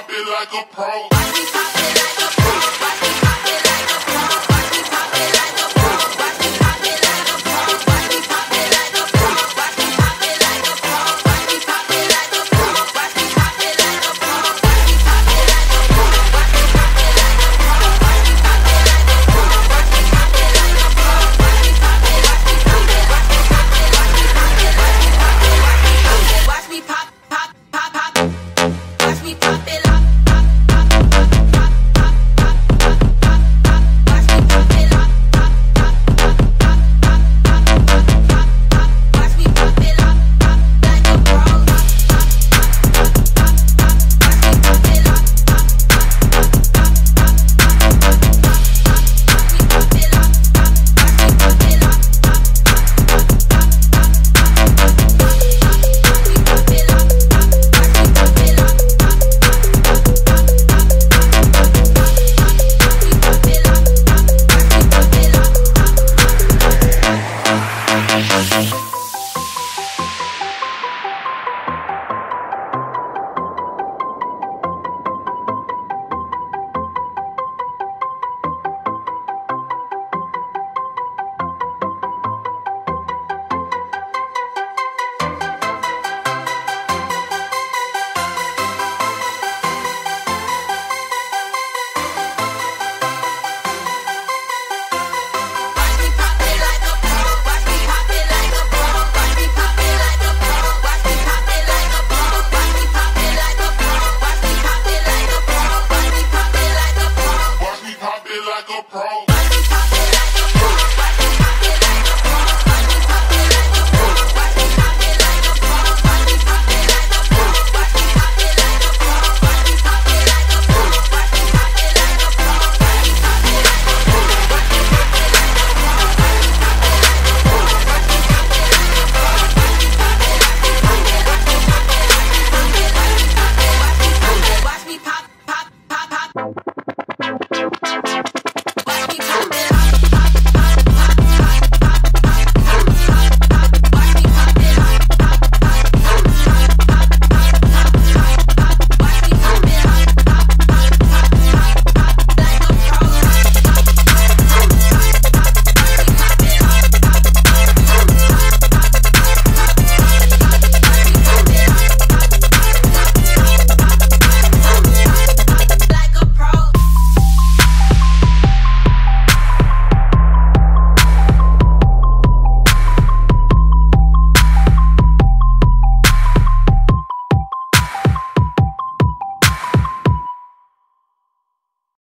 pop it like a pro. Watch me pop it like a pro. Watch me pop it like a pro. Watch me pop it like a pro.